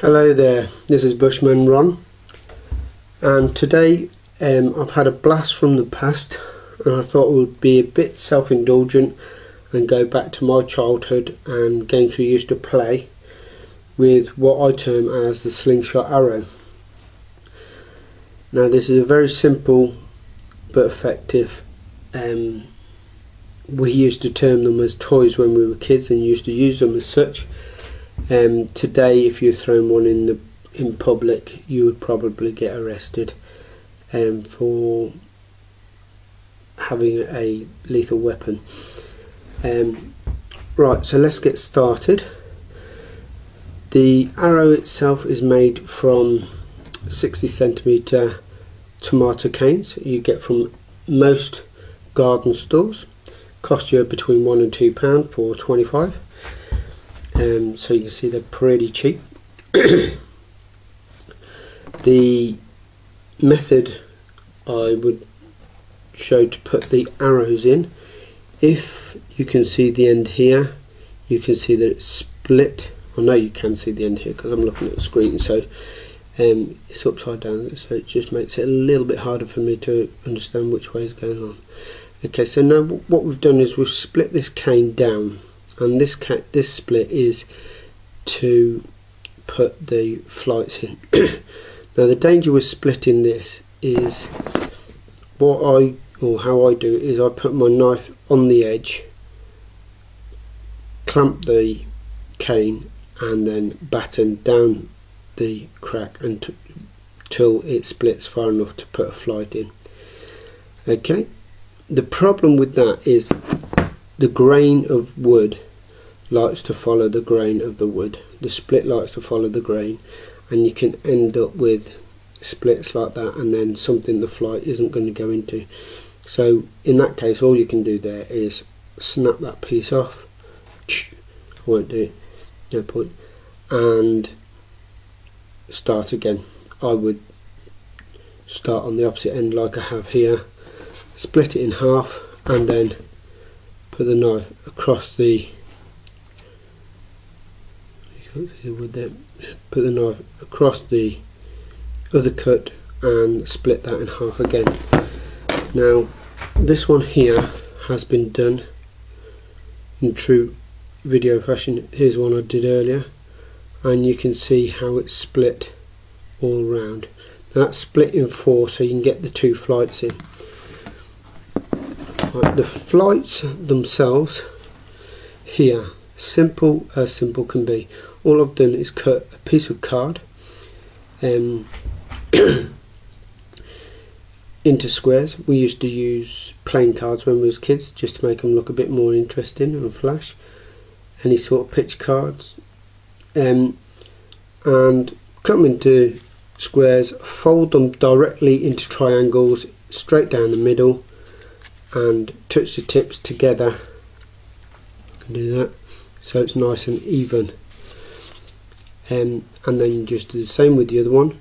Hello there, this is Bushman Ron and today um, I've had a blast from the past and I thought it would be a bit self-indulgent and go back to my childhood and games we used to play with what I term as the slingshot arrow. Now this is a very simple but effective um, we used to term them as toys when we were kids and used to use them as such um, today, if you thrown one in the in public, you would probably get arrested um, for having a lethal weapon. Um, right, so let's get started. The arrow itself is made from 60 centimeter tomato canes you get from most garden stores. Cost you between one and two pound for 25 um, so you can see they're pretty cheap. The method I would show to put the arrows in if you can see the end here you can see that it's split. I know you can see the end here because I'm looking at the screen so um, it's upside down so it just makes it a little bit harder for me to understand which way is going on. Okay so now what we've done is we've split this cane down and this this split is to put the flights in. now the danger with splitting this is what I or how I do it is I put my knife on the edge, clamp the cane and then batten down the crack until it splits far enough to put a flight in. Okay, the problem with that is the grain of wood likes to follow the grain of the wood. The split likes to follow the grain and you can end up with splits like that and then something the flight isn't going to go into. So in that case all you can do there is snap that piece off. I won't do it, no point. And start again. I would start on the opposite end like I have here, split it in half and then put the knife across the would then put the knife across the other cut and split that in half again. Now this one here has been done in true video fashion. Here's one I did earlier and you can see how it's split all round. Now that's split in four so you can get the two flights in. Right, the flights themselves here, simple as simple can be all I've done is cut a piece of card um, into squares. We used to use playing cards when we was kids just to make them look a bit more interesting and flash. Any sort of pitch cards. Um, and cut them into squares, fold them directly into triangles straight down the middle and touch the tips together. can do that so it's nice and even um, and then you just do the same with the other one.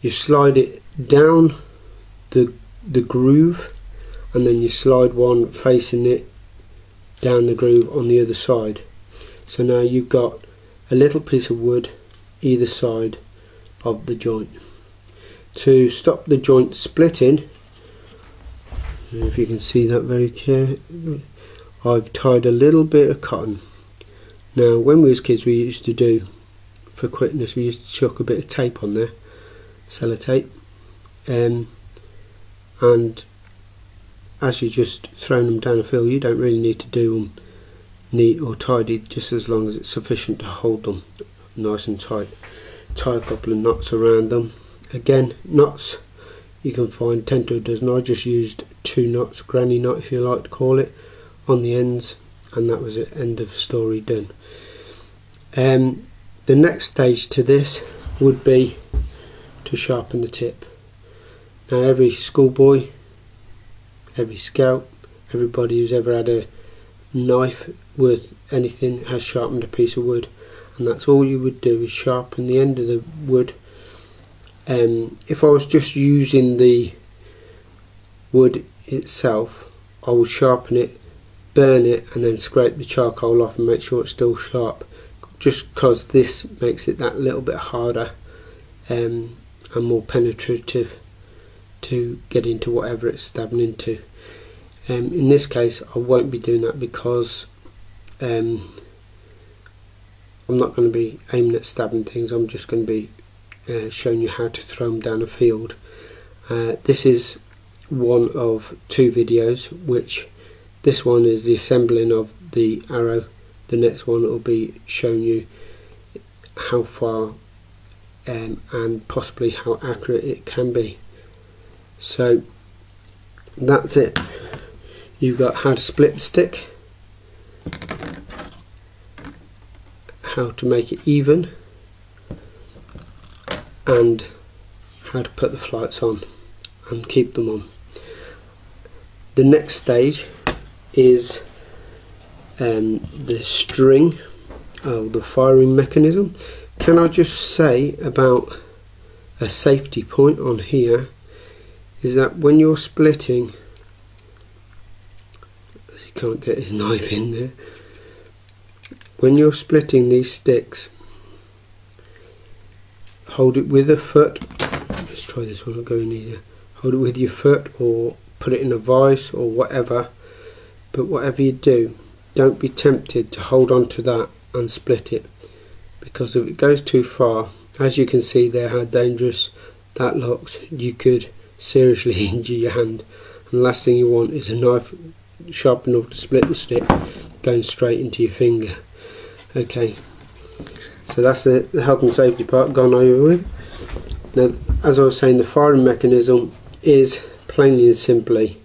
You slide it down the the groove and then you slide one facing it down the groove on the other side. So now you've got a little piece of wood either side of the joint. To stop the joint splitting if you can see that very clear I've tied a little bit of cotton. Now when we was kids we used to do for quickness we used to chuck a bit of tape on there sellotape um, and as you just thrown them down a fill you don't really need to do them neat or tidy just as long as it's sufficient to hold them nice and tight tie a couple of knots around them. Again knots you can find 10 to a dozen. I just used two knots granny knot if you like to call it on the ends and that was it end of story done. Um, the next stage to this would be to sharpen the tip. Now every schoolboy, every scout, everybody who's ever had a knife worth anything has sharpened a piece of wood. And that's all you would do is sharpen the end of the wood. Um, if I was just using the wood itself I would sharpen it burn it and then scrape the charcoal off and make sure it's still sharp just because this makes it that little bit harder um, and more penetrative to get into whatever it's stabbing into. Um, in this case I won't be doing that because um, I'm not going to be aiming at stabbing things, I'm just going to be uh, showing you how to throw them down a field. Uh, this is one of two videos which this one is the assembling of the arrow the next one will be showing you how far um, and possibly how accurate it can be. So that's it. You've got how to split the stick how to make it even and how to put the flights on and keep them on. The next stage is um, the string of the firing mechanism. Can I just say about a safety point on here is that when you're splitting he can't get his knife in there. When you're splitting these sticks hold it with a foot. Let's try this one, I'll go in easier. Hold it with your foot or put it in a vise or whatever but whatever you do don't be tempted to hold on to that and split it because if it goes too far as you can see there how dangerous that looks you could seriously injure your hand. And the last thing you want is a knife sharp enough to split the stick going straight into your finger. Okay. So that's the, health and safety part gone over with. Now as I was saying the firing mechanism is plainly and simply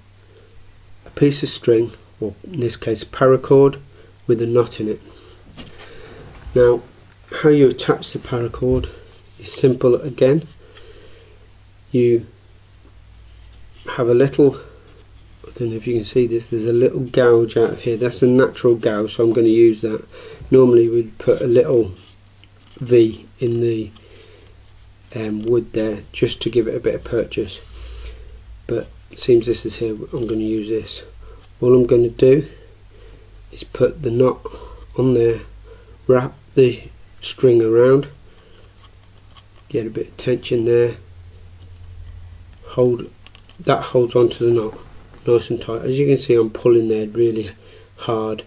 a piece of string or in this case paracord with a knot in it. Now how you attach the paracord is simple again. You have a little, I don't know if you can see this, there's a little gouge out here. That's a natural gouge so I'm going to use that. Normally we'd put a little V in the um, wood there just to give it a bit of purchase but seems this is here I'm going to use this all I'm going to do is put the knot on there wrap the string around get a bit of tension there hold that holds onto the knot nice and tight. As you can see I'm pulling there really hard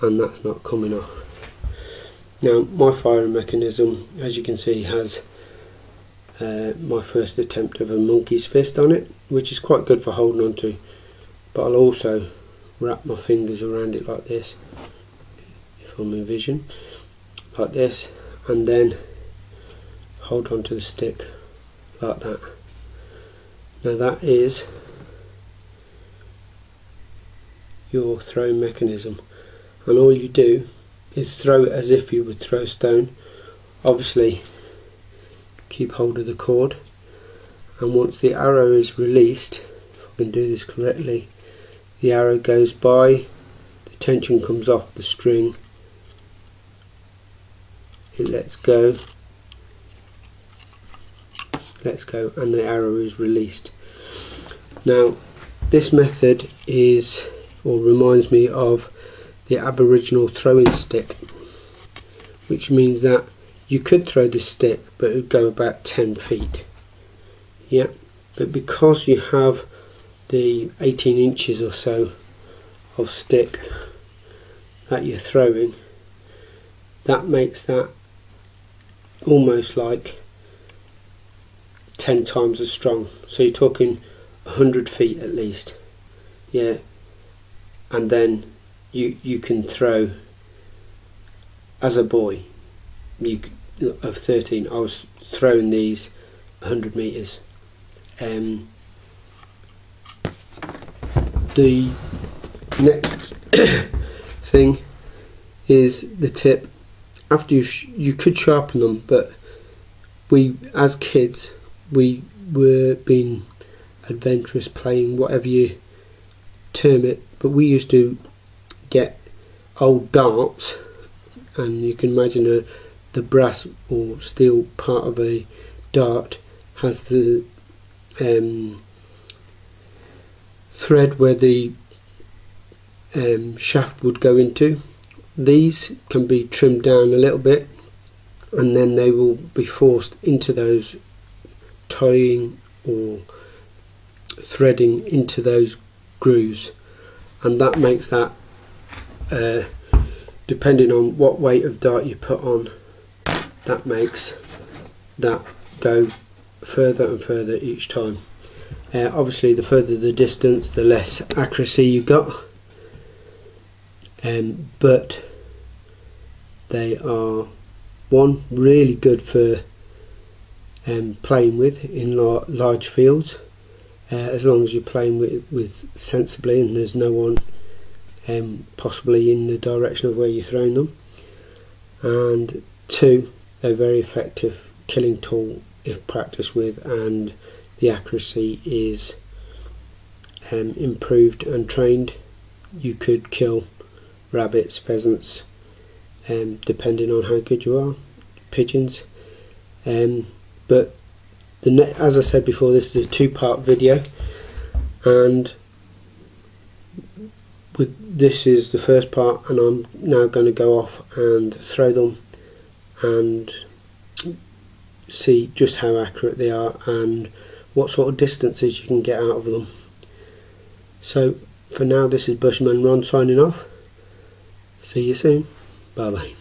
and that's not coming off. Now my firing mechanism as you can see has uh, my first attempt of a monkey's fist on it which is quite good for holding on to but I'll also wrap my fingers around it like this if I'm in vision like this and then hold on to the stick like that. Now that is your throwing mechanism and all you do is throw it as if you would throw a stone. Obviously keep hold of the cord and once the arrow is released if I can do this correctly the arrow goes by, the tension comes off the string, it lets go, lets go and the arrow is released. Now this method is or reminds me of the aboriginal throwing stick which means that you could throw the stick but it would go about 10 feet. Yeah but because you have the 18 inches or so of stick that you're throwing that makes that almost like 10 times as strong. So you're talking 100 feet at least. Yeah. And then you you can throw as a boy you of 13 I was throwing these 100 meters. Um, the next thing is the tip. After you you could sharpen them but we as kids we were being adventurous playing whatever you term it but we used to get old darts and you can imagine a, the brass or steel part of a dart has the um, thread where the um, shaft would go into. These can be trimmed down a little bit and then they will be forced into those tying or threading into those grooves. And that makes that uh, depending on what weight of dart you put on that makes that go further and further each time uh, obviously the further the distance the less accuracy you got. Um, but they are one really good for um, playing with in la large fields. Uh, as long as you're playing with, with sensibly and there's no one um, possibly in the direction of where you're throwing them. And two they're very effective killing tool if practiced with and the accuracy is um, improved and trained. You could kill rabbits pheasants um, depending on how good you are pigeons. Um, but the as I said before this is a two-part video and this is the first part and I'm now going to go off and throw them and see just how accurate they are and what sort of distances you can get out of them. So for now this is Bushman Ron signing off. See you soon. Bye bye